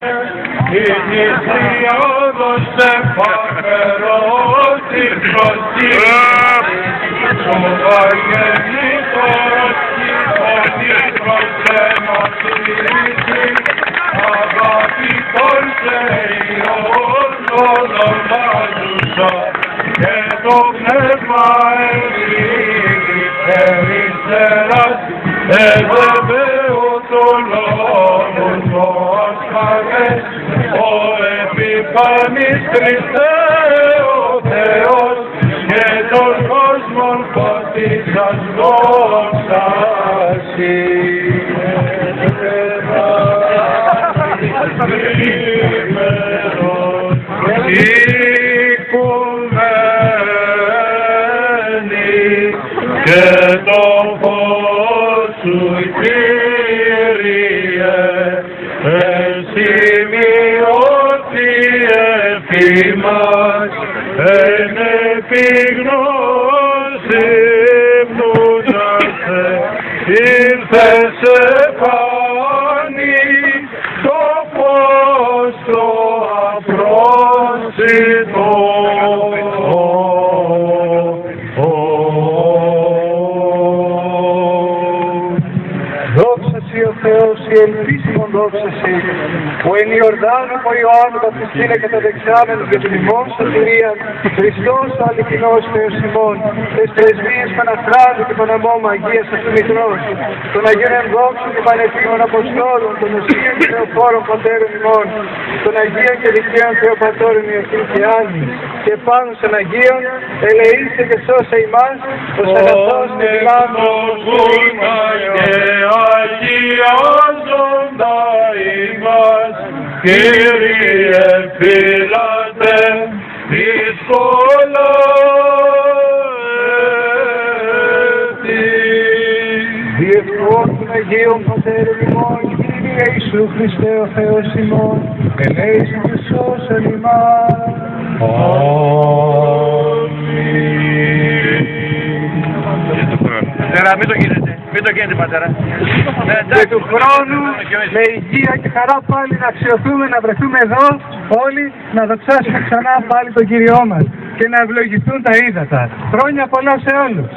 Είναι η όδος εφανερώτη φωτή Το βαγγελικός φωνή προσεμαθήσει Αγαπητόν σε Υιόν ονομάζουσα και το πνεύμα ευρύδι περιστεράς Εδεβαίω το λόγο το ασφαλές ο επιφανής Χριστέ ο Θεός και τον κόσμο φωτίσας δόξαση. Και ενσημειώθη εφή μας εν επιγνώση μνούντασε ήρθε σε φάνη το φως το απρόσιτο Θεός, η ελπίσιμον δόξα Σοι, που εν Ιορδάνου από Ιωάννου βαπτιστήνε κατά δεξάμενος για την ημών σωτηρία, Χριστός ο αληθινός Θεός ημών, τες πρεσβείες Παναστράτου και Παναμώμα Αγίας αυτού Μητρός, των Αγίων Ενδόξων και Πανεπίμων Αποστόλων, των Οσίων και Θεοφόρων Πατέρων ημών, των Αγίων και Δικαίων Θεοπατώρων Ιωθήν και Άννη, και πάνω των Αγίων, ελεήστε και σώσε ημάς, ως αγαθός και λάθος Κύριε φύλατε εις Διευκόν των Αγίων Πατέρων ημών, Κύριε Ιησού Χριστέ ο Θεός ημών, ελέησον και σώσον ημάς. Πατέρα, μην το γίνετε. Μην το γίνετε, πατέρα. Και του χρόνου με υγεία και χαρά πάλι να αξιοθούμε, να βρεθούμε εδώ όλοι να δοξάσουμε ξανά πάλι τον Κύριό μας και να ευλογηθούν τα ύδατα. Χρόνια πολλά σε όλους.